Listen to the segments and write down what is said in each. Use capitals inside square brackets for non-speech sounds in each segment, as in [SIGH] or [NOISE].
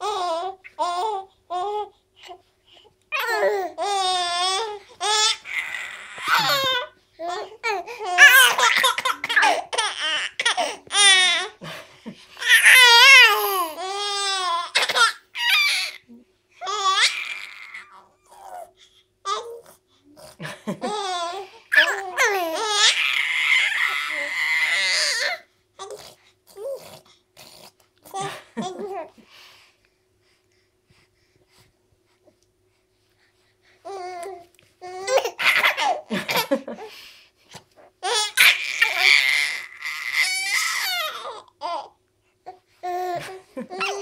oh, oh, oh. Mm-hmm.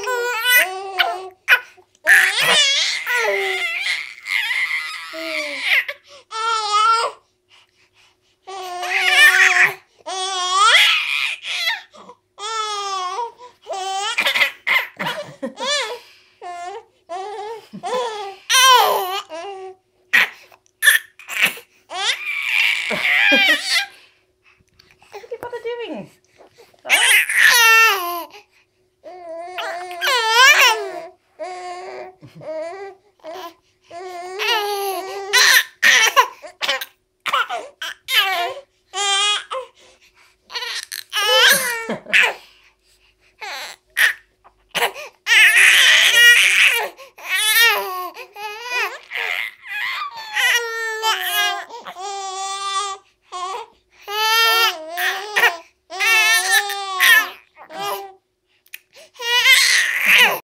what are you doing? Oh. [LAUGHS]